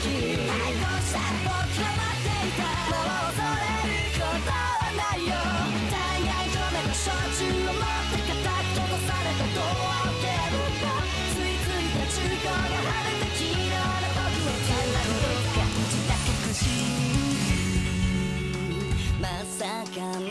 気愛をしを僕ま待っていたもう恐れることはないよ大概上目の焼酎を持って固く閉ざされたドアを蹴るんだついついた中古が跳ねて黄色の僕を蹴るんだ僕が打ち高く死まさかの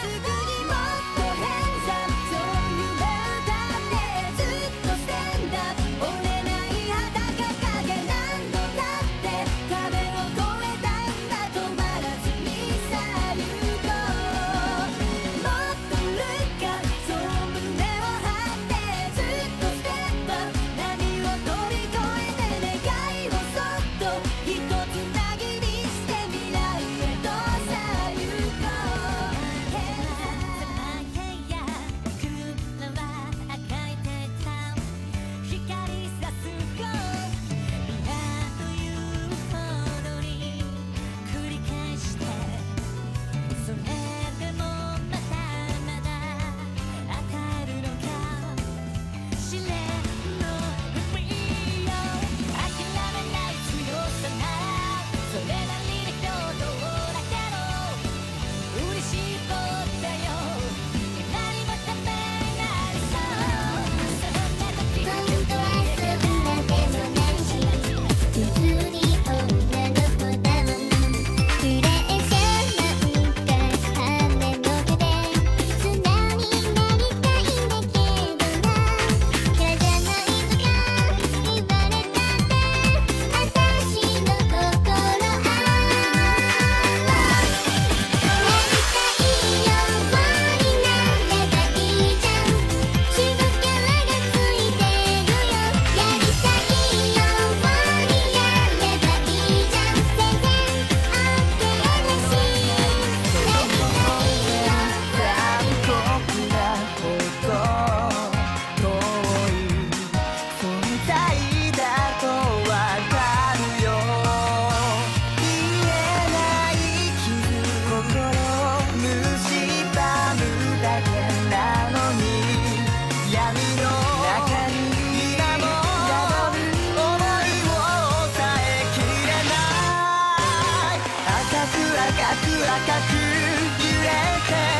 together. く揺れて